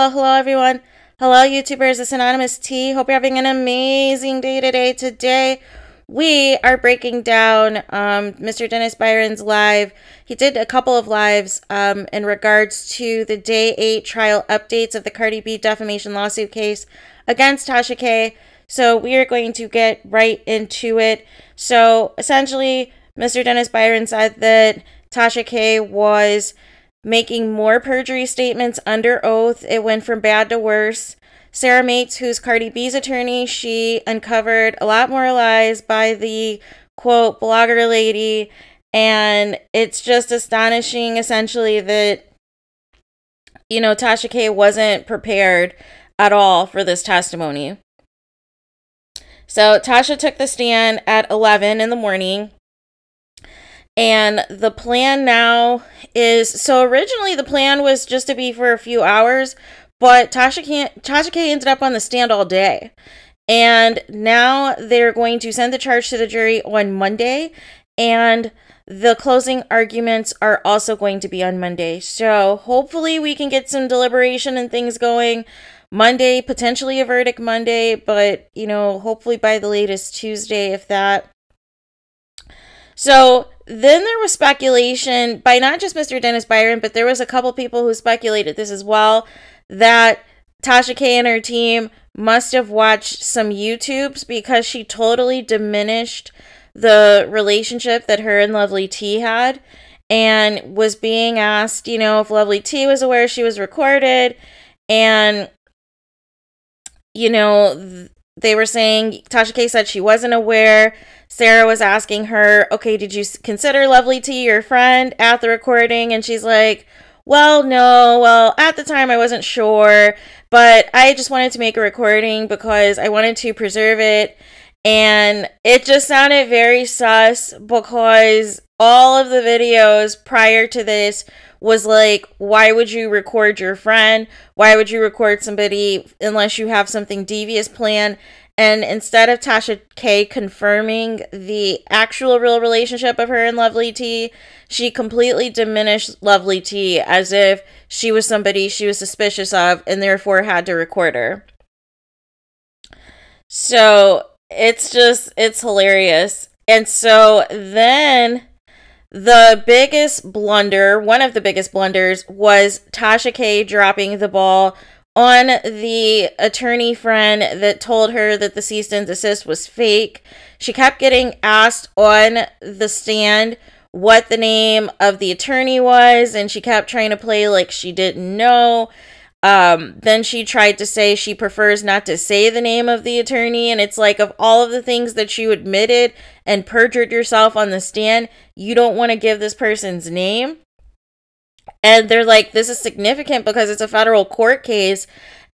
Hello, hello, everyone. Hello, YouTubers. It's Anonymous Tea. Hope you're having an amazing day today. Today, we are breaking down um, Mr. Dennis Byron's live. He did a couple of lives um, in regards to the day eight trial updates of the Cardi B defamation lawsuit case against Tasha K. So we are going to get right into it. So essentially, Mr. Dennis Byron said that Tasha K was making more perjury statements under oath. It went from bad to worse. Sarah Matz, who's Cardi B's attorney, she uncovered a lot more lies by the quote blogger lady. And it's just astonishing, essentially, that, you know, Tasha K wasn't prepared at all for this testimony. So Tasha took the stand at 11 in the morning. And the plan now is so originally the plan was just to be for a few hours, but Tasha can't Tasha K ended up on the stand all day. And now they're going to send the charge to the jury on Monday and the closing arguments are also going to be on Monday. So hopefully we can get some deliberation and things going Monday, potentially a verdict Monday, but you know, hopefully by the latest Tuesday if that. So then there was speculation by not just Mr. Dennis Byron, but there was a couple people who speculated this as well that Tasha K and her team must have watched some YouTubes because she totally diminished the relationship that her and Lovely T had and was being asked, you know, if Lovely T was aware she was recorded and you know, they were saying Tasha K said she wasn't aware. Sarah was asking her, "Okay, did you consider Lovely T your friend at the recording?" And she's like, well, no, well, at the time I wasn't sure, but I just wanted to make a recording because I wanted to preserve it. And it just sounded very sus because all of the videos prior to this was like, why would you record your friend? Why would you record somebody unless you have something devious planned? And instead of Tasha K confirming the actual real relationship of her and Lovely T, she completely diminished Lovely T as if she was somebody she was suspicious of and therefore had to record her. So it's just, it's hilarious. And so then the biggest blunder, one of the biggest blunders, was Tasha K dropping the ball on the attorney friend that told her that the cease and desist was fake. She kept getting asked on the stand what the name of the attorney was, and she kept trying to play like she didn't know. Um, then she tried to say she prefers not to say the name of the attorney, and it's like of all of the things that you admitted and perjured yourself on the stand, you don't want to give this person's name. And they're like, this is significant because it's a federal court case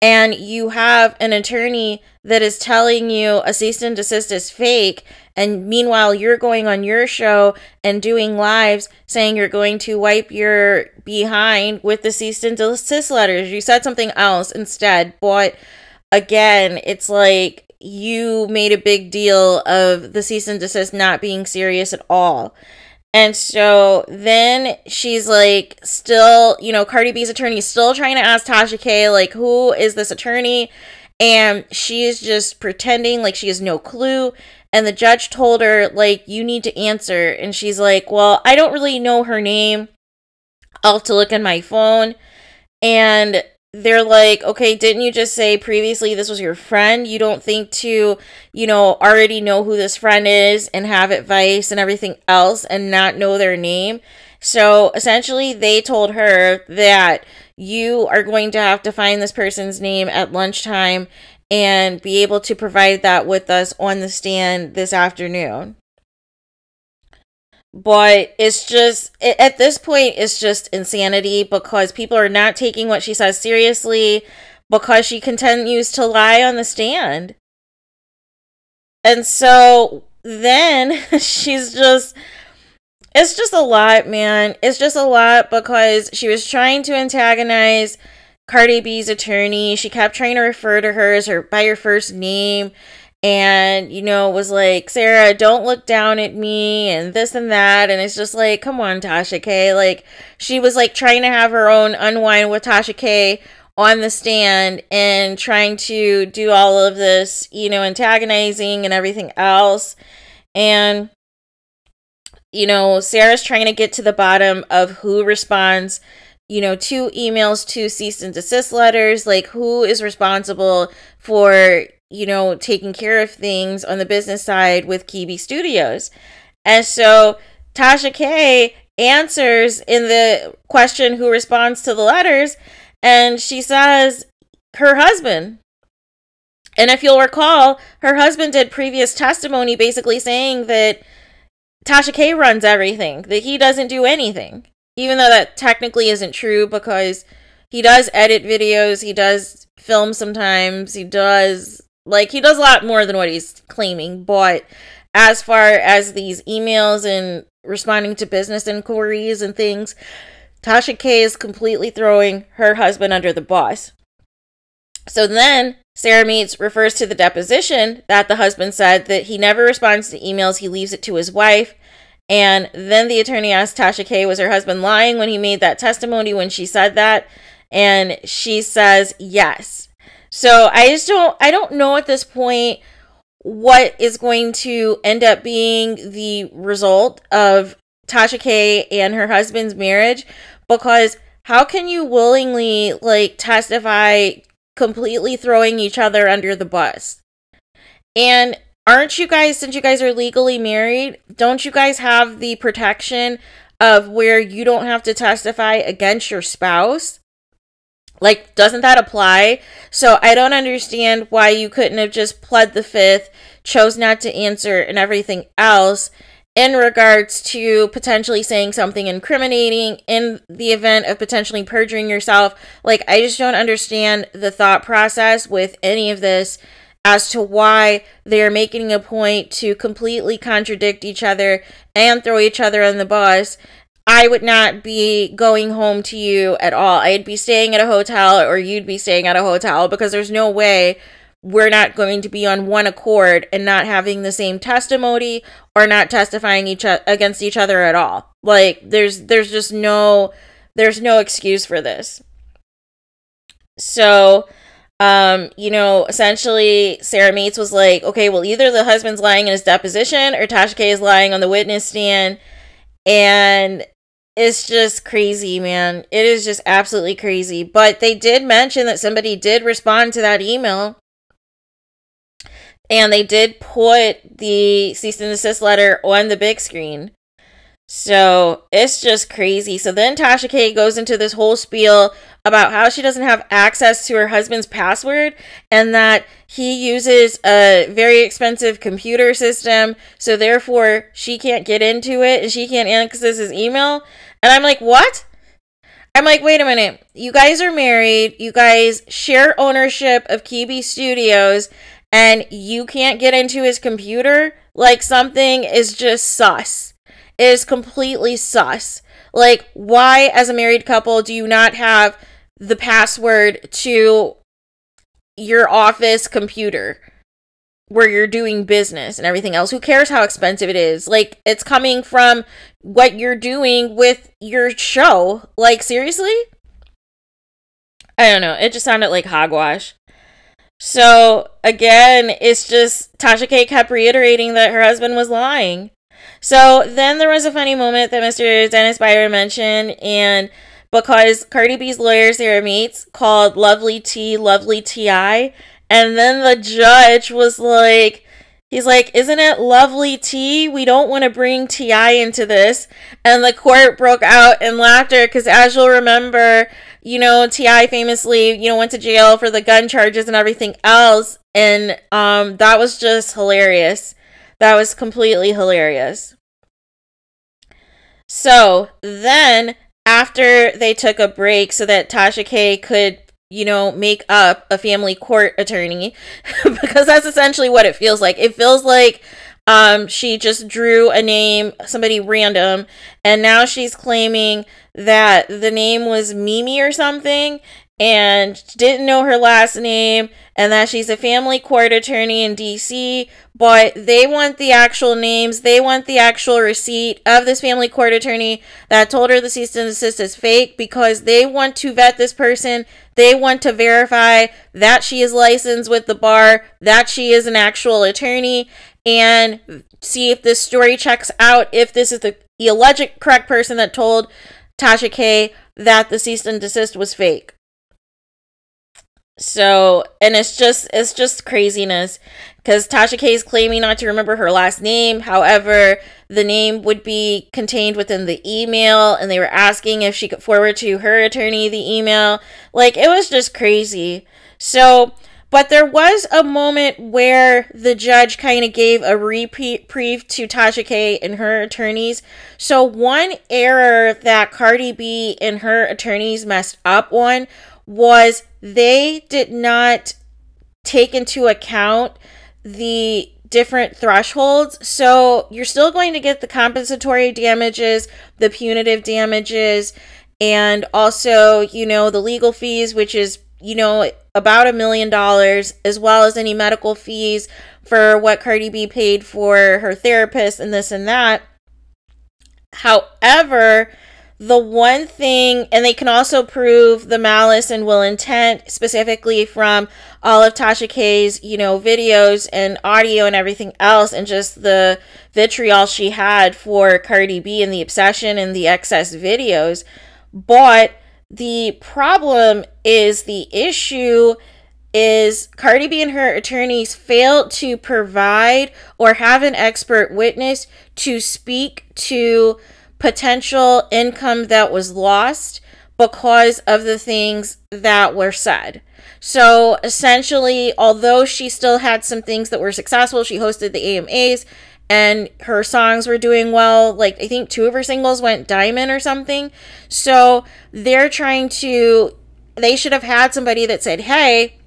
and you have an attorney that is telling you a cease and desist is fake and meanwhile you're going on your show and doing lives saying you're going to wipe your behind with the cease and desist letters. You said something else instead but again it's like you made a big deal of the cease and desist not being serious at all and so then she's like, still, you know, Cardi B's attorney is still trying to ask Tasha K, like, who is this attorney? And she is just pretending like she has no clue. And the judge told her, like, you need to answer. And she's like, well, I don't really know her name. I'll have to look in my phone. And they're like, okay, didn't you just say previously this was your friend? You don't think to, you know, already know who this friend is and have advice and everything else and not know their name? So essentially, they told her that you are going to have to find this person's name at lunchtime and be able to provide that with us on the stand this afternoon but it's just at this point it's just insanity because people are not taking what she says seriously because she continues to lie on the stand. And so then she's just it's just a lot man. It's just a lot because she was trying to antagonize Cardi B's attorney. She kept trying to refer to her as her by her first name and you know was like sarah don't look down at me and this and that and it's just like come on tasha k. Like she was like trying to have her own Unwine with tasha k on the stand and trying to do all of this you know antagonizing and everything else and you know sarah's trying to get to the bottom of who responds you know, to emails to cease and desist letters, like who is responsible for, you know, taking care of things on the business side with Kebe Studios. And so Tasha K answers in the question who responds to the letters, and she says her husband. And if you'll recall, her husband did previous testimony basically saying that Tasha K runs everything, that he doesn't do anything. Even though that technically isn't true because he does edit videos, he does film sometimes, he does like he does a lot more than what he's claiming, but as far as these emails and responding to business inquiries and things, Tasha K is completely throwing her husband under the bus. So then Sarah Meets refers to the deposition that the husband said that he never responds to emails, he leaves it to his wife. And then the attorney asked Tasha K, was her husband lying when he made that testimony when she said that? And she says yes. So I just don't I don't know at this point what is going to end up being the result of Tasha K and her husband's marriage because how can you willingly like testify completely throwing each other under the bus? And aren't you guys since you guys are legally married don't you guys have the protection of where you don't have to testify against your spouse like doesn't that apply so i don't understand why you couldn't have just pled the fifth chose not to answer and everything else in regards to potentially saying something incriminating in the event of potentially perjuring yourself like i just don't understand the thought process with any of this as to why they're making a point to completely contradict each other and throw each other on the bus. I would not be going home to you at all. I'd be staying at a hotel or you'd be staying at a hotel because there's no way we're not going to be on one accord and not having the same testimony or not testifying each against each other at all. Like there's there's just no there's no excuse for this. So, um, you know, essentially Sarah Meets was like, okay, well, either the husband's lying in his deposition or Tasha K is lying on the witness stand. And it's just crazy, man. It is just absolutely crazy. But they did mention that somebody did respond to that email. And they did put the cease and desist letter on the big screen. So it's just crazy. So then Tasha K goes into this whole spiel about how she doesn't have access to her husband's password and that he uses a very expensive computer system. So therefore, she can't get into it and she can't access his email. And I'm like, what? I'm like, wait a minute. You guys are married. You guys share ownership of Kebe Studios and you can't get into his computer? Like something is just sus is completely sus. Like, why, as a married couple, do you not have the password to your office computer where you're doing business and everything else? Who cares how expensive it is? Like, it's coming from what you're doing with your show. Like, seriously? I don't know. It just sounded like hogwash. So, again, it's just Tasha K kept reiterating that her husband was lying. So then there was a funny moment that Mr. Dennis Byron mentioned, and because Cardi B's lawyer Sarah Meets called Lovely T Lovely Ti, and then the judge was like, He's like, Isn't it lovely T? We don't want to bring T.I. into this. And the court broke out in laughter because, as you'll remember, you know, T.I. famously, you know, went to jail for the gun charges and everything else. And um, that was just hilarious. That was completely hilarious. So then, after they took a break so that Tasha K could, you know, make up a family court attorney, because that's essentially what it feels like. It feels like um, she just drew a name, somebody random, and now she's claiming that the name was Mimi or something, and didn't know her last name and that she's a family court attorney in DC, but they want the actual names, they want the actual receipt of this family court attorney that told her the cease and desist is fake because they want to vet this person. They want to verify that she is licensed with the bar, that she is an actual attorney, and see if this story checks out, if this is the, alleged correct person that told Tasha K that the cease and desist was fake. So, and it's just it's just craziness because Tasha K is claiming not to remember her last name. However, the name would be contained within the email, and they were asking if she could forward to her attorney the email. Like it was just crazy. So, but there was a moment where the judge kind of gave a reprieve to Tasha K and her attorneys. So, one error that Cardi B and her attorneys messed up on was they did not take into account the different thresholds. So you're still going to get the compensatory damages, the punitive damages, and also, you know, the legal fees, which is, you know, about a million dollars, as well as any medical fees for what Cardi B paid for her therapist and this and that. However, the one thing, and they can also prove the malice and will intent specifically from all of Tasha K's, you know, videos and audio and everything else, and just the vitriol she had for Cardi B and the obsession and the excess videos. But the problem is the issue is Cardi B and her attorneys failed to provide or have an expert witness to speak to potential income that was lost because of the things that were said. So essentially, although she still had some things that were successful, she hosted the AMAs and her songs were doing well. Like, I think two of her singles went diamond or something. So they're trying to, they should have had somebody that said, hey,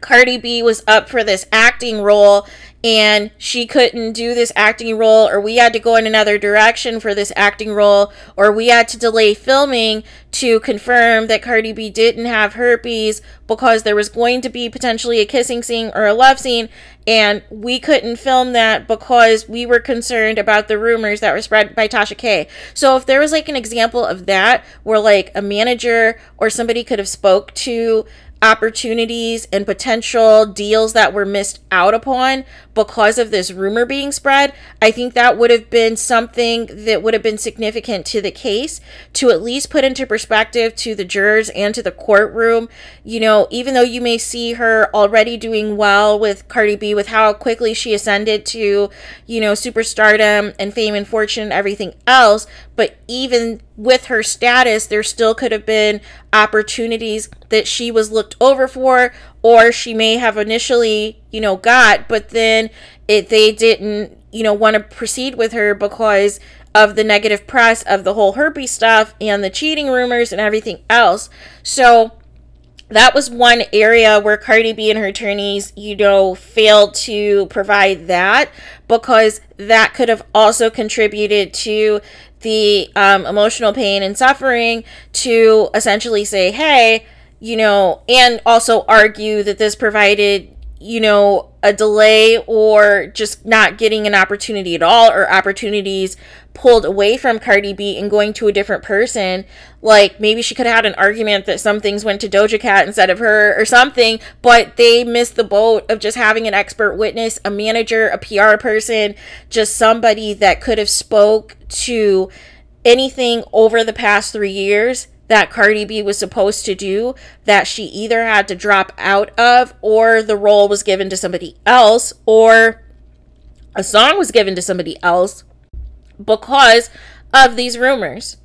Cardi B was up for this acting role and she couldn't do this acting role or we had to go in another direction for this acting role or we had to delay filming to confirm that Cardi B didn't have herpes because there was going to be potentially a kissing scene or a love scene and we couldn't film that because we were concerned about the rumors that were spread by Tasha K. So if there was like an example of that where like a manager or somebody could have spoke to opportunities and potential deals that were missed out upon because of this rumor being spread, I think that would have been something that would have been significant to the case to at least put into perspective to the jurors and to the courtroom. You know, even though you may see her already doing well with Cardi B, with how quickly she ascended to, you know, superstardom and fame and fortune and everything else, but even with her status, there still could have been opportunities that she was looked over for, or she may have initially, you know, got, but then it they didn't, you know, want to proceed with her because of the negative press of the whole herpes stuff and the cheating rumors and everything else. So that was one area where Cardi B and her attorneys, you know, failed to provide that because that could have also contributed to the um, emotional pain and suffering to essentially say, hey, you know, and also argue that this provided, you know, a delay or just not getting an opportunity at all or opportunities pulled away from Cardi B and going to a different person. Like maybe she could have had an argument that some things went to Doja Cat instead of her or something, but they missed the boat of just having an expert witness, a manager, a PR person, just somebody that could have spoke to anything over the past 3 years that Cardi B was supposed to do that she either had to drop out of or the role was given to somebody else or a song was given to somebody else because of these rumors.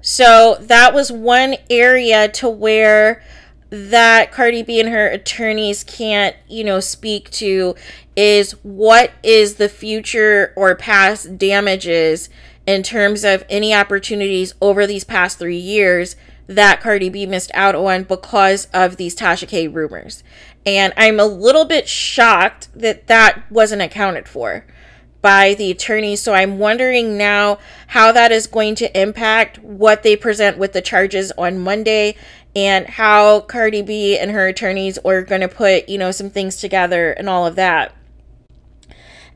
So that was one area to where that Cardi B and her attorneys can't, you know, speak to is what is the future or past damages in terms of any opportunities over these past three years that Cardi B missed out on because of these Tasha K rumors. And I'm a little bit shocked that that wasn't accounted for by the attorneys. So I'm wondering now how that is going to impact what they present with the charges on Monday and how Cardi B and her attorneys are going to put, you know, some things together and all of that.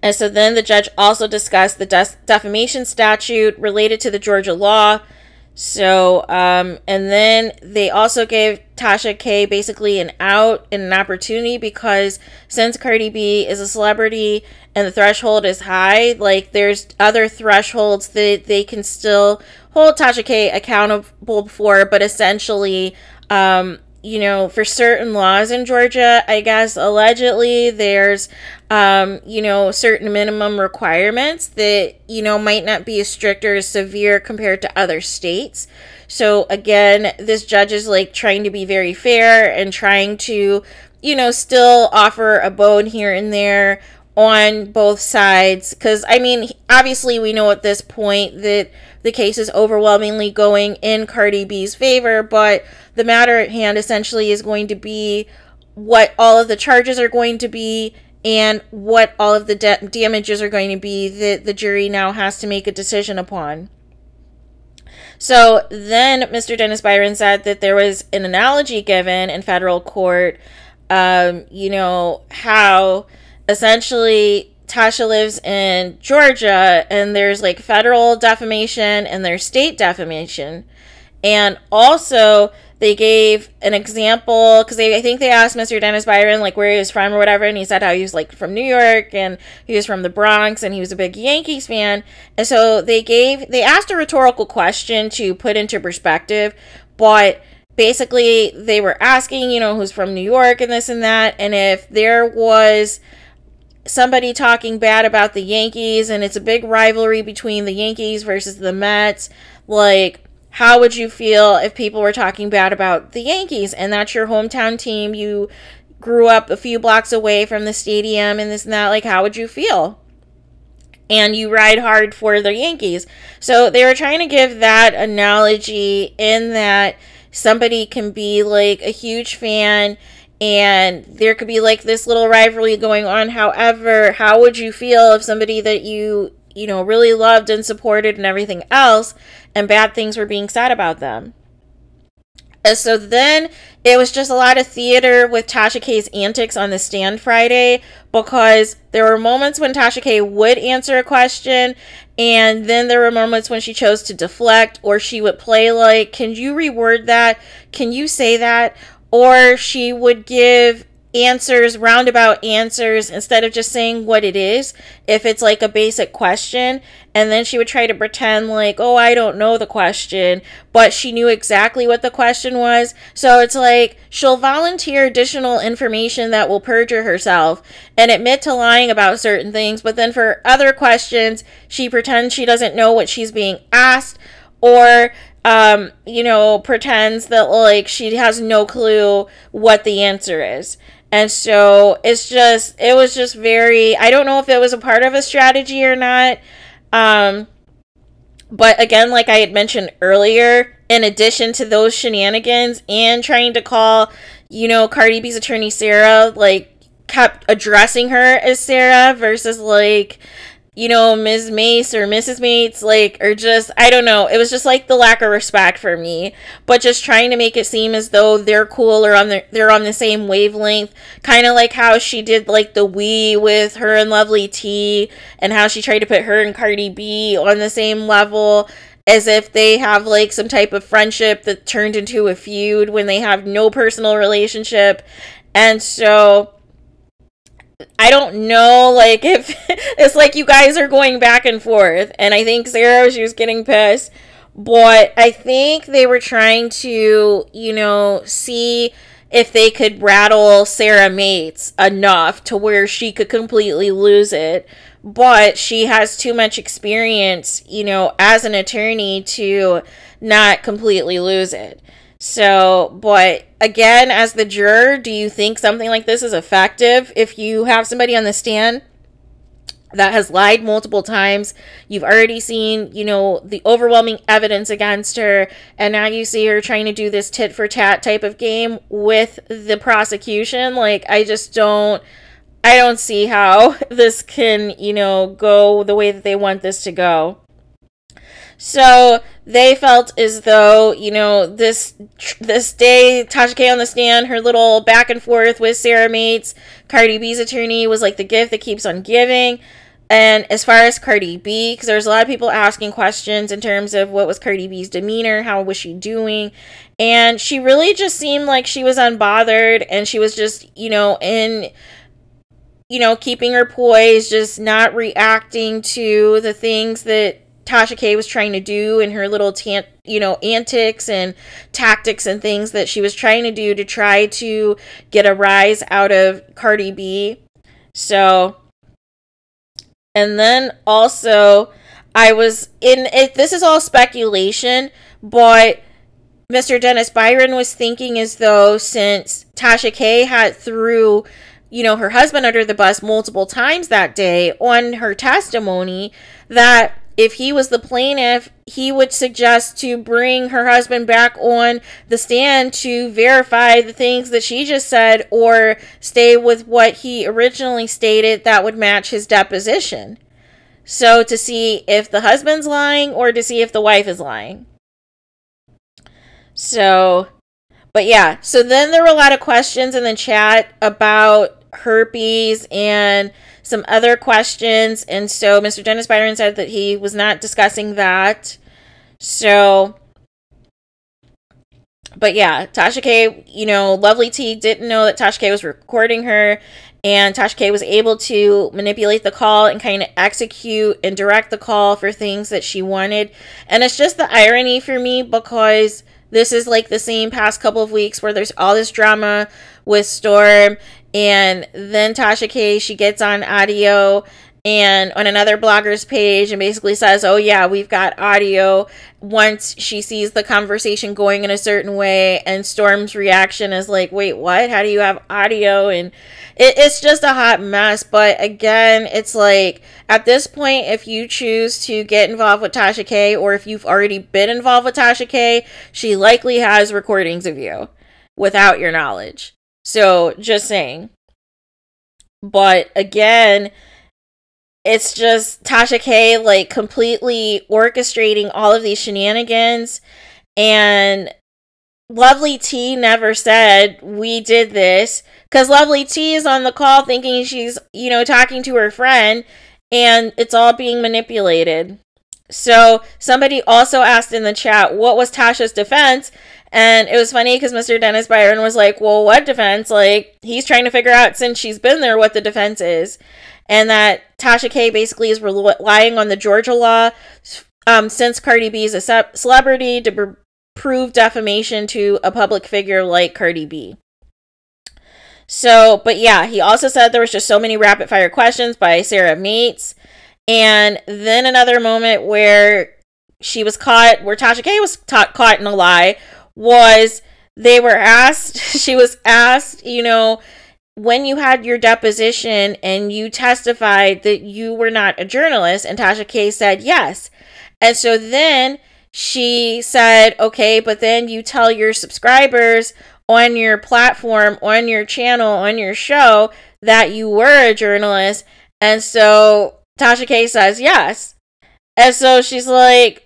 And so then the judge also discussed the defamation statute related to the Georgia law. So, um, and then they also gave Tasha K basically an out and an opportunity because since Cardi B is a celebrity and the threshold is high, like there's other thresholds that they can still hold Tasha K accountable for, but essentially, um, you know, for certain laws in Georgia, I guess allegedly there's, um, you know, certain minimum requirements that, you know, might not be as strict or as severe compared to other states. So again, this judge is like trying to be very fair and trying to, you know, still offer a bone here and there on both sides. Because, I mean, obviously, we know at this point that the case is overwhelmingly going in Cardi B's favor, but the matter at hand essentially is going to be what all of the charges are going to be and what all of the damages are going to be that the jury now has to make a decision upon. So then Mr. Dennis Byron said that there was an analogy given in federal court, um, you know, how essentially Tasha lives in Georgia and there's like federal defamation and there's state defamation. And also, they gave an example because they I think they asked Mr. Dennis Byron like where he was from or whatever, and he said how he was like from New York and he was from the Bronx and he was a big Yankees fan. And so they gave they asked a rhetorical question to put into perspective, but basically they were asking, you know, who's from New York and this and that, and if there was somebody talking bad about the Yankees and it's a big rivalry between the Yankees versus the Mets, like how would you feel if people were talking bad about the Yankees and that's your hometown team? You grew up a few blocks away from the stadium and this and that, like how would you feel? And you ride hard for the Yankees. So they were trying to give that analogy in that somebody can be like a huge fan and there could be like this little rivalry going on. However, how would you feel if somebody that you, you know, really loved and supported and everything else and bad things were being said about them? And so then it was just a lot of theater with Tasha K's antics on the stand Friday because there were moments when Tasha K would answer a question and then there were moments when she chose to deflect or she would play like, Can you reword that? Can you say that? Or she would give answers, roundabout answers, instead of just saying what it is, if it's like a basic question. And then she would try to pretend like, oh, I don't know the question, but she knew exactly what the question was. So it's like she'll volunteer additional information that will perjure herself and admit to lying about certain things, but then for other questions, she pretends she doesn't know what she's being asked or um, you know, pretends that like she has no clue what the answer is. And so it's just it was just very I don't know if it was a part of a strategy or not. Um but again, like I had mentioned earlier, in addition to those shenanigans and trying to call, you know, Cardi B's attorney Sarah, like kept addressing her as Sarah versus like you know, Ms. Mace or Mrs. Mates, like, or just, I don't know. It was just like the lack of respect for me, but just trying to make it seem as though they're cool or on the, they're on the same wavelength. Kind of like how she did, like, the we with her and Lovely T, and how she tried to put her and Cardi B on the same level as if they have like some type of friendship that turned into a feud when they have no personal relationship. And so I don't know, like if it's like you guys are going back and forth, and I think Sarah she was getting pissed, but I think they were trying to, you know, see if they could rattle Sarah Matz enough to where she could completely lose it. But she has too much experience, you know, as an attorney to not completely lose it. So, but again, as the juror, do you think something like this is effective if you have somebody on the stand that has lied multiple times? You've already seen, you know, the overwhelming evidence against her, and now you see her trying to do this tit for tat type of game with the prosecution. Like, I just don't. I don't see how this can, you know, go the way that they want this to go. So they felt as though, you know, this this day, Tasha K on the stand, her little back and forth with Sarah Matz, Cardi B's attorney, was like the gift that keeps on giving. And as far as Cardi B, because there's a lot of people asking questions in terms of what was Cardi B's demeanor, how was she doing, and she really just seemed like she was unbothered, and she was just, you know, in, you know, keeping her poise, just not reacting to the things that Tasha K was trying to do and her little tant, you know, antics and tactics and things that she was trying to do to try to get a rise out of Cardi B. So, and then also, I was in it. This is all speculation, but Mr. Dennis Byron was thinking as though since Tasha K had threw, you know, her husband under the bus multiple times that day on her testimony, that if he was the plaintiff, he would suggest to bring her husband back on the stand to verify the things that she just said or stay with what he originally stated that would match his deposition. So, to see if the husband's lying or to see if the wife is lying. So, but yeah, so then there were a lot of questions in the chat about herpes and some other questions. And so Mr. Dennis Byron said that he was not discussing that. So, but yeah, Tasha K, you know, Lovely T didn't know that Tasha K was recording her. And Tasha K was able to manipulate the call and kind of execute and direct the call for things that she wanted. And it's just the irony for me because this is like the same past couple of weeks where there's all this drama with Storm and then Tasha K, she gets on audio and on another blogger's page and basically says, Oh, yeah, we've got audio once she sees the conversation going in a certain way. And Storm's reaction is like, Wait, what? How do you have audio? And it, it's just a hot mess. But again, it's like at this point, if you choose to get involved with Tasha K or if you've already been involved with Tasha K, she likely has recordings of you without your knowledge. So just saying. But again, it's just Tasha K like completely orchestrating all of these shenanigans and Lovely T never said we did this cuz Lovely T is on the call thinking she's, you know, talking to her friend and it's all being manipulated. So, somebody also asked in the chat what was Tasha's defense and it was funny because Mr. Dennis Byron was like, Well, what defense? Like, he's trying to figure out since she's been there what the defense is. And that Tasha K basically is relying on the Georgia law um, since Cardi B is a ce- celebrity to pr- prove defamation to a public figure like Cardi B. So, but yeah, he also said there was just so many rapid fire questions by Sarah Matz. And then another moment where she was caught, where Tasha K was ta- caught in a lie, was they were asked, she was asked, you know, when you had your deposition and you testified that you were not a journalist, and Tasha K said yes. And so then she said, okay, but then you tell your subscribers on your platform, on your channel, on your show that you were a journalist. And so Tasha K says yes. And so she's like,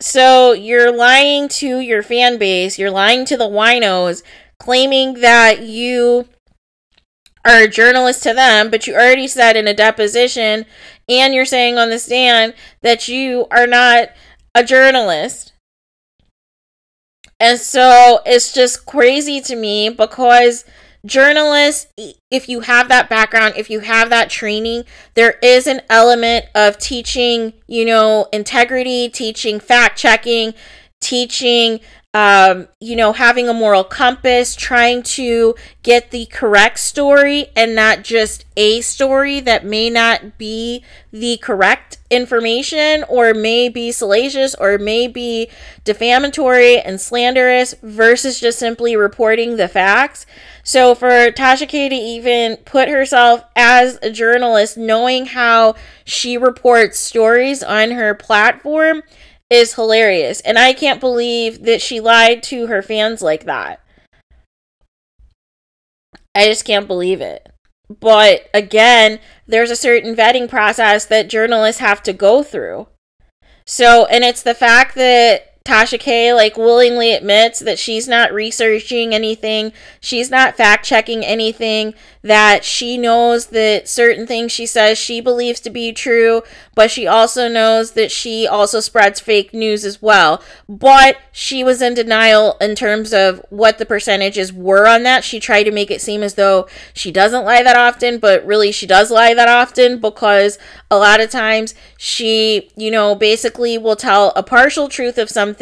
so you're lying to your fan base, you're lying to the winos, claiming that you are a journalist to them, but you already said in a deposition and you're saying on the stand that you are not a journalist. And so it's just crazy to me because journalists, if you have that background, if you have that training, there is an element of teaching, you know, integrity, teaching fact checking, teaching um, you know, having a moral compass, trying to get the correct story and not just a story that may not be the correct information or may be salacious or may be defamatory and slanderous versus just simply reporting the facts. So for Tasha K to even put herself as a journalist, knowing how she reports stories on her platform, is hilarious. And I can't believe that she lied to her fans like that. I just can't believe it. But again, there's a certain vetting process that journalists have to go through. So, and it's the fact that Tasha K like willingly admits that she's not researching anything, she's not fact checking anything, that she knows that certain things she says she believes to be true, but she also knows that she also spreads fake news as well. But she was in denial in terms of what the percentages were on that. She tried to make it seem as though she doesn't lie that often, but really she does lie that often because a lot of times she, you know, basically will tell a partial truth of something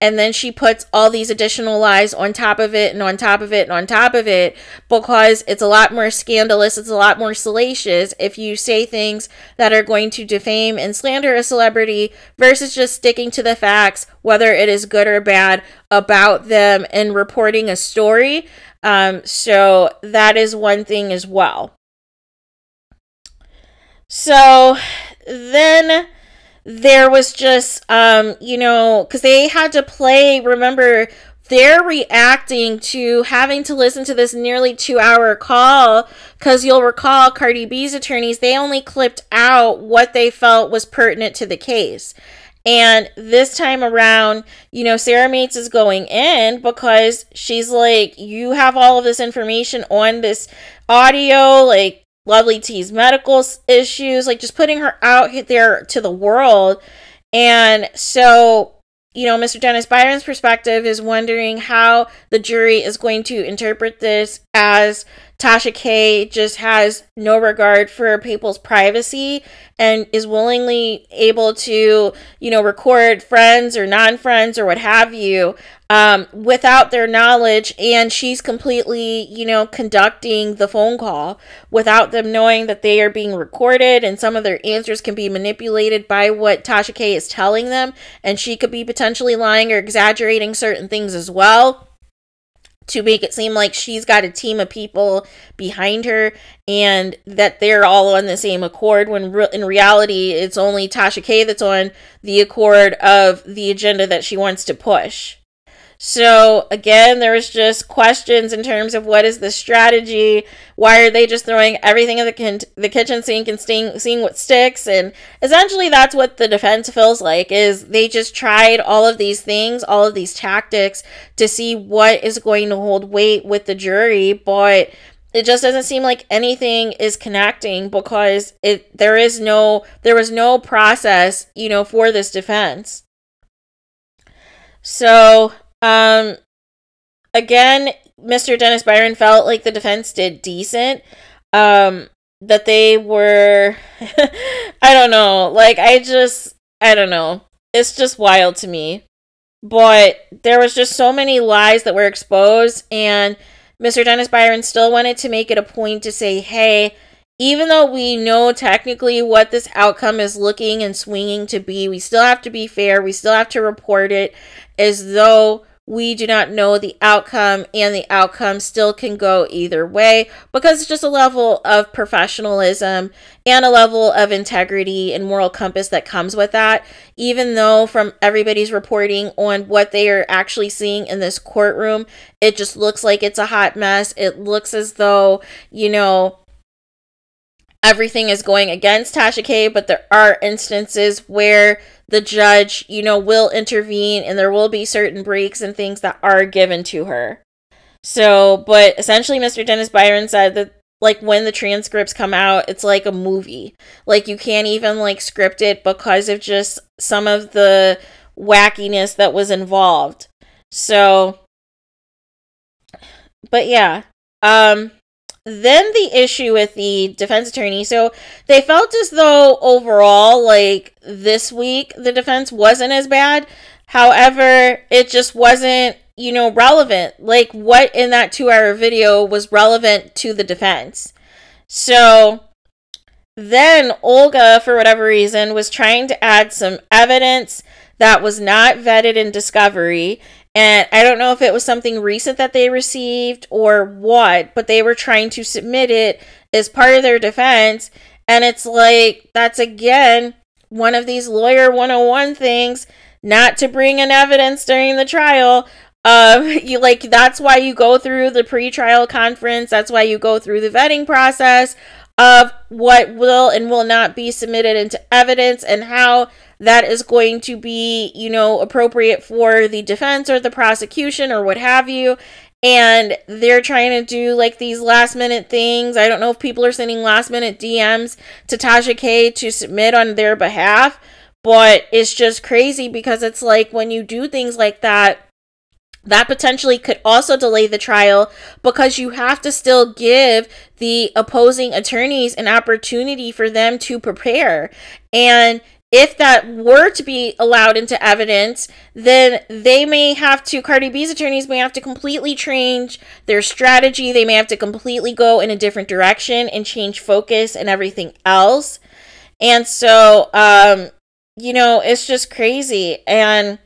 and then she puts all these additional lies on top of it and on top of it and on top of it because it's a lot more more scandalous, it's a lot more salacious if you say things that are going to defame and slander a celebrity versus just sticking to the facts, whether it is good or bad, about them and reporting a story. Um, so that is one thing as well. So then there was just um you know because they had to play remember they're reacting to having to listen to this nearly two hour call because you'll recall Cardi B's attorneys, they only clipped out what they felt was pertinent to the case. And this time around, you know, Sarah Matz is going in because she's like, you have all of this information on this audio, like Lovely T's medical issues, like just putting her out there to the world. And so you know, Mr. Dennis Byron's perspective is wondering how the jury is going to interpret this as Tasha K just has no regard for people's privacy and is willingly able to, you know, record friends or non friends or what have you um, without their knowledge. And she's completely, you know, conducting the phone call without them knowing that they are being recorded. And some of their answers can be manipulated by what Tasha K is telling them. And she could be potentially lying or exaggerating certain things as well to make it seem like she's got a team of people behind her and that they're all on the same accord when re- in reality it's only Tasha K that's on the accord of the agenda that she wants to push. So again, there was just questions in terms of what is the strategy? Why are they just throwing everything in the, kin- the kitchen sink and seeing, seeing what sticks? And essentially, that's what the defense feels like: is they just tried all of these things, all of these tactics to see what is going to hold weight with the jury, but it just doesn't seem like anything is connecting because it there is no there was no process you know for this defense so um, again, Mr. Dennis Byron felt like the defense did decent. Um, that they were, I don't know, like I just, I don't know. It's just wild to me. But there was just so many lies that were exposed, and Mr. Dennis Byron still wanted to make it a point to say, hey, even though we know technically what this outcome is looking and swinging to be, we still have to be fair. We still have to report it as though we do not know the outcome, and the outcome still can go either way because it's just a level of professionalism and a level of integrity and moral compass that comes with that. Even though, from everybody's reporting on what they are actually seeing in this courtroom, it just looks like it's a hot mess. It looks as though, you know, everything is going against Tasha K, but there are instances where the judge, you know, will intervene and there will be certain breaks and things that are given to her. So, but essentially, Mr. Dennis Byron said that, like, when the transcripts come out, it's like a movie. Like, you can't even, like, script it because of just some of the wackiness that was involved. So, but yeah. Um, then the issue with the defense attorney. So they felt as though overall, like this week, the defense wasn't as bad. However, it just wasn't, you know, relevant. Like what in that two hour video was relevant to the defense. So then Olga, for whatever reason, was trying to add some evidence that was not vetted in discovery and I don't know if it was something recent that they received or what, but they were trying to submit it as part of their defense. And it's like, that's again one of these lawyer 101 things not to bring in evidence during the trial um you like that's why you go through the pre-trial conference that's why you go through the vetting process of what will and will not be submitted into evidence and how that is going to be you know appropriate for the defense or the prosecution or what have you and they're trying to do like these last minute things. I don't know if people are sending last minute DMs to Tasha K to submit on their behalf, but it's just crazy because it's like when you do things like that, that potentially could also delay the trial because you have to still give the opposing attorneys an opportunity for them to prepare. And if that were to be allowed into evidence, then they may have to, Cardi B's attorneys may have to completely change their strategy. They may have to completely go in a different direction and change focus and everything else. And so, um, you know, it's just crazy. And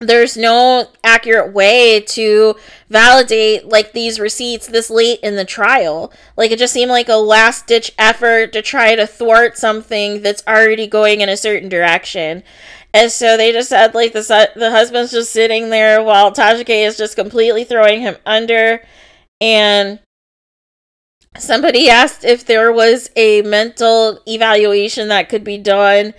there's no accurate way to validate like these receipts this late in the trial. Like it just seemed like a last ditch effort to try to thwart something that's already going in a certain direction. And so they just had like the the husband's just sitting there while K is just completely throwing him under and somebody asked if there was a mental evaluation that could be done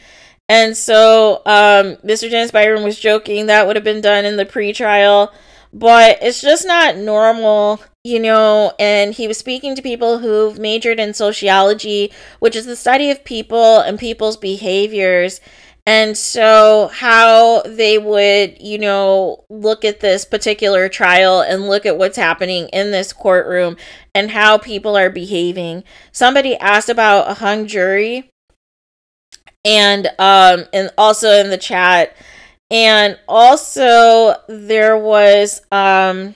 and so um, Mr. Dennis Byron was joking that would have been done in the pre-trial, but it's just not normal, you know. And he was speaking to people who've majored in sociology, which is the study of people and people's behaviors. And so, how they would, you know, look at this particular trial and look at what's happening in this courtroom and how people are behaving. Somebody asked about a hung jury and um and also in the chat and also there was um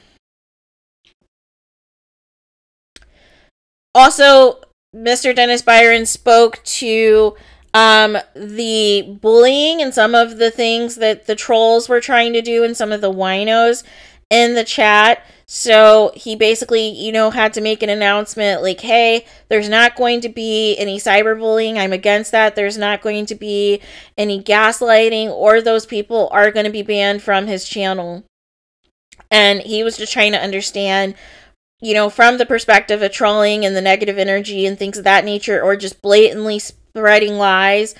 also Mr. Dennis Byron spoke to um the bullying and some of the things that the trolls were trying to do and some of the winos in the chat so he basically, you know, had to make an announcement like, hey, there's not going to be any cyberbullying. I'm against that. There's not going to be any gaslighting, or those people are going to be banned from his channel. And he was just trying to understand, you know, from the perspective of trolling and the negative energy and things of that nature, or just blatantly spreading lies.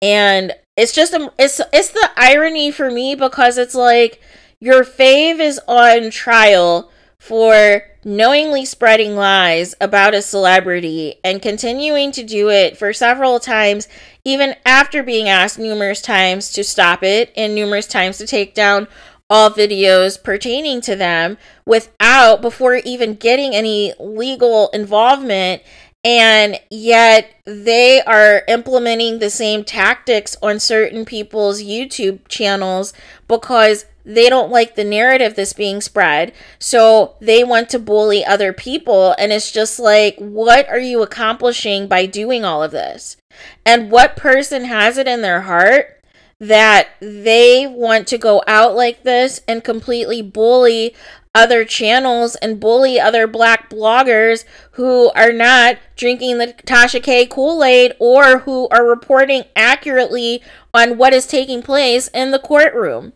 And it's just, a, it's, it's the irony for me because it's like, your fave is on trial for knowingly spreading lies about a celebrity and continuing to do it for several times, even after being asked numerous times to stop it and numerous times to take down all videos pertaining to them without before even getting any legal involvement. And yet they are implementing the same tactics on certain people's YouTube channels because they don't like the narrative that's being spread. So they want to bully other people. And it's just like, what are you accomplishing by doing all of this? And what person has it in their heart that they want to go out like this and completely bully other channels and bully other black bloggers who are not drinking the Tasha K Kool Aid or who are reporting accurately on what is taking place in the courtroom.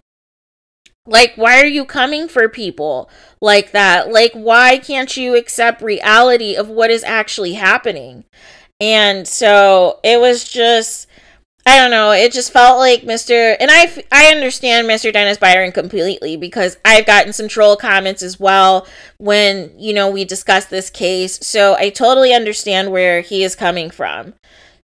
Like, why are you coming for people like that? Like, why can't you accept reality of what is actually happening? And so it was just, I don't know, it just felt like Mr. And I, I understand Mr. Dennis Byron completely because I've gotten some troll comments as well when, you know, we discussed this case. So I totally understand where he is coming from.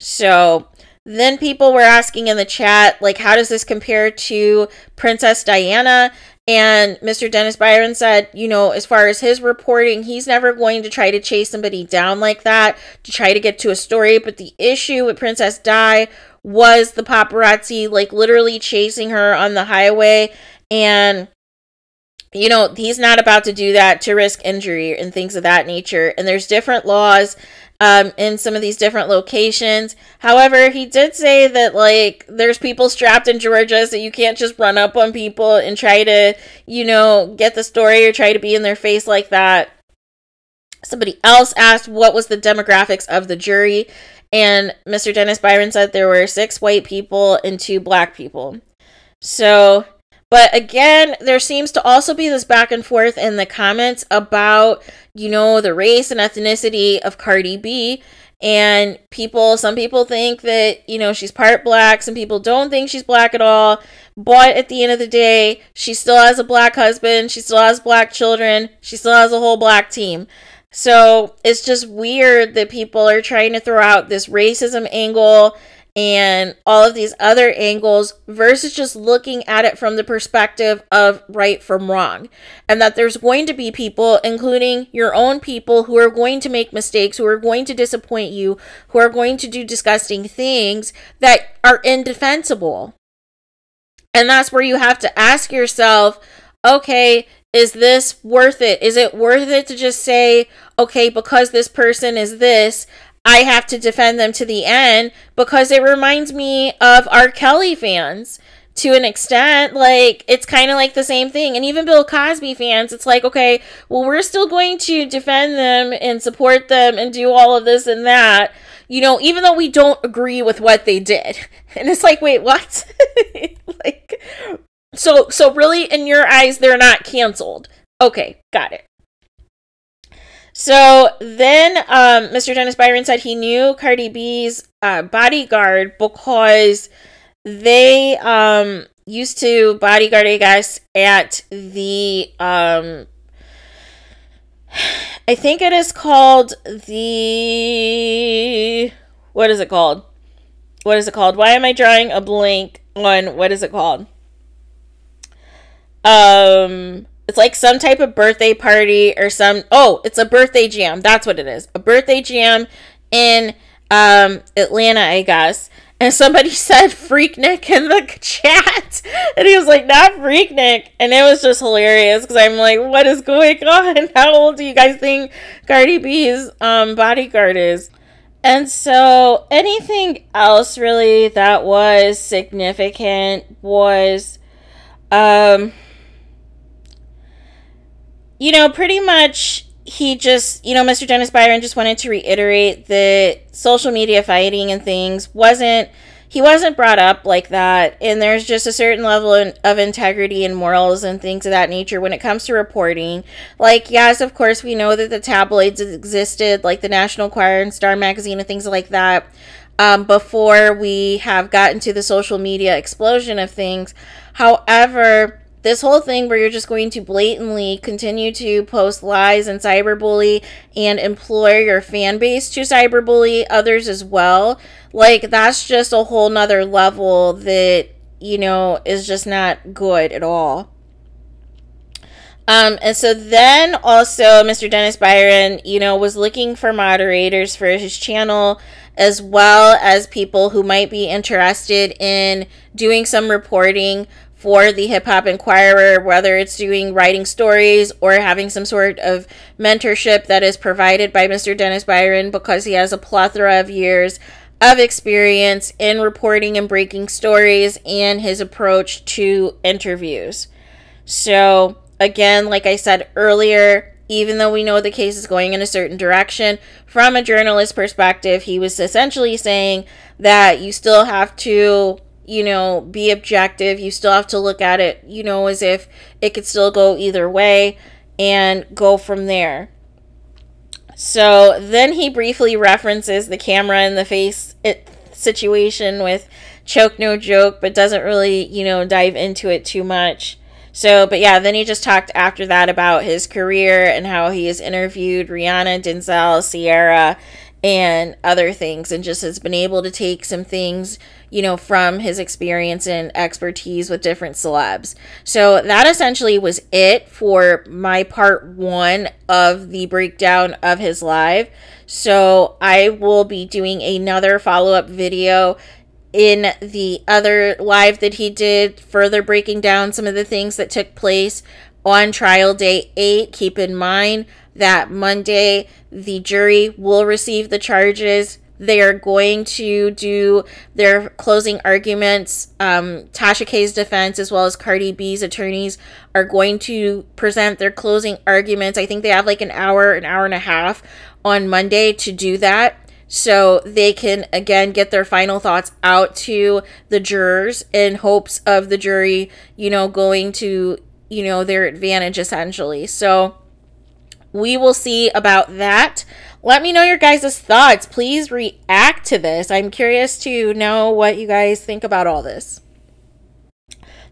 So then people were asking in the chat, like, how does this compare to Princess Diana? And Mr. Dennis Byron said, you know, as far as his reporting, he's never going to try to chase somebody down like that to try to get to a story. But the issue with Princess Di was the paparazzi, like, literally chasing her on the highway. And you know, he's not about to do that to risk injury and things of that nature. And there's different laws um, in some of these different locations. However, he did say that like there's people strapped in Georgia, so you can't just run up on people and try to, you know, get the story or try to be in their face like that. Somebody else asked what was the demographics of the jury, and Mr. Dennis Byron said there were six white people and two black people. So But again, there seems to also be this back and forth in the comments about, you know, the race and ethnicity of Cardi B. And people, some people think that, you know, she's part black. Some people don't think she's black at all. But at the end of the day, she still has a black husband. She still has black children. She still has a whole black team. So it's just weird that people are trying to throw out this racism angle and all of these other angles versus just looking at it from the perspective of right from wrong. And that there's going to be people, including your own people, who are going to make mistakes, who are going to disappoint you, who are going to do disgusting things that are indefensible. And that's where you have to ask yourself, okay, is this worth it? Is it worth it to just say, okay, because this person is this, I have to defend them to the end because it reminds me of R. Kelly fans to an extent. Like, it's kind of like the same thing. And even Bill Cosby fans, it's like, okay, well, we're still going to defend them and support them and do all of this and that, you know, even though we don't agree with what they did. And it's like, wait, what? like, so, so really, in your eyes, they're not canceled. Okay, got it. So then um, Mr. Dennis Byron said he knew Cardi B's uh, bodyguard because they um, used to bodyguard, I guess, at the. Um, I think it is called the. What is it called? What is it called? Why am I drawing a blank on what is it called? Um it's like some type of birthday party or some oh, it's a birthday jam. That's what it is. A birthday jam in um Atlanta, I guess. And somebody said Freaknik in the chat. And he was like, not Freaknik. And it was just hilarious because I'm like, what is going on? How old do you guys think Cardi B's um, bodyguard is? And so anything else really that was significant was um you know, pretty much he just, you know, Mr. Dennis Byron just wanted to reiterate that social media fighting and things wasn't he wasn't brought up like that and there's just a certain level of integrity and morals and things of that nature when it comes to reporting like yes of course we know that the tabloids existed like the national enquirer and star magazine and things like that um, before we have gotten to the social media explosion of things however this whole thing where you're just going to blatantly continue to post lies and cyberbully and employ your fan base to cyberbully others as well like that's just a whole nother level that you know is just not good at all um, and so then also Mr. Dennis Byron, you know, was looking for moderators for his channel as well as people who might be interested in doing some reporting for the Hip Hop Inquirer, whether it's doing writing stories or having some sort of mentorship that is provided by Mr. Dennis Byron because he has a plethora of years of experience in reporting and breaking stories and his approach to interviews. So, again, like I said earlier, even though we know the case is going in a certain direction, from a journalist perspective, he was essentially saying that you still have to you know, be objective. You still have to look at it, you know, as if it could still go either way and go from there. So then he briefly references the camera in the face it, situation with Choke No Joke, but doesn't really, you know, dive into it too much. So, but yeah, then he just talked after that about his career and how he has interviewed Rihanna, Denzel, Ciara, and other things, and just has been able to take some things you know, from his experience and expertise with different celebs. So that essentially was it for my part one of the breakdown of his live. So I will be doing another follow up video in the other live that he did, further breaking down some of the things that took place on trial day eight. Keep in mind that Monday the jury will receive the charges they are going to do their closing arguments. Um, Tasha K's defense, as well as Cardi B's attorneys, are going to present their closing arguments. I think they have like an hour, an hour and a half on Monday to do that. so they can again get their final thoughts out to the jurors in hopes of the jury, you know, going to, you know, their advantage essentially. So we will see about that. Let me know your guys' thoughts. Please react to this. I'm curious to know what you guys think about all this.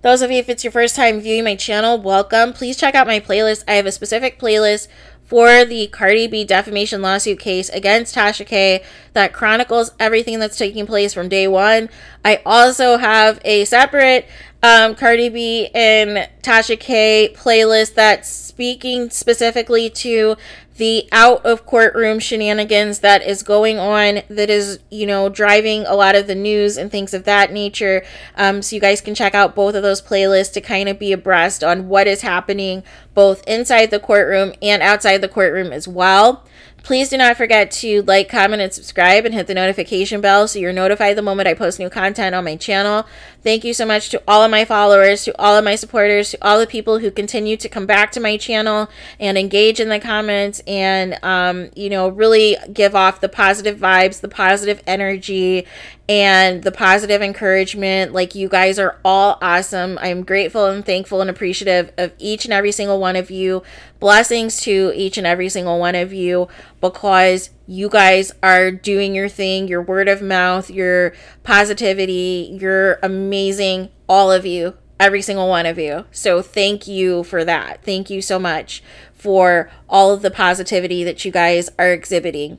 Those of you, if it's your first time viewing my channel, welcome. Please check out my playlist. I have a specific playlist for the Cardi B defamation lawsuit case against Tasha K that chronicles everything that's taking place from day one. I also have a separate um, Cardi B and Tasha K playlist that's speaking specifically to the out of courtroom shenanigans that is going on that is you know driving a lot of the news and things of that nature um, so you guys can check out both of those playlists to kind of be abreast on what is happening both inside the courtroom and outside the courtroom as well Please do not forget to like, comment, and subscribe and hit the notification bell so you're notified the moment I post new content on my channel. Thank you so much to all of my followers, to all of my supporters, to all the people who continue to come back to my channel and engage in the comments and, um, you know, really give off the positive vibes, the positive energy, and the positive encouragement. Like, you guys are all awesome. I'm grateful and thankful and appreciative of each and every single one of you. Blessings to each and every single one of you because you guys are doing your thing, your word of mouth, your positivity, you're amazing, all of you, every single one of you. So, thank you for that. Thank you so much for all of the positivity that you guys are exhibiting.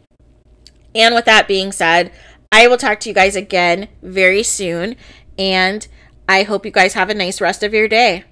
And with that being said, I will talk to you guys again very soon. And I hope you guys have a nice rest of your day.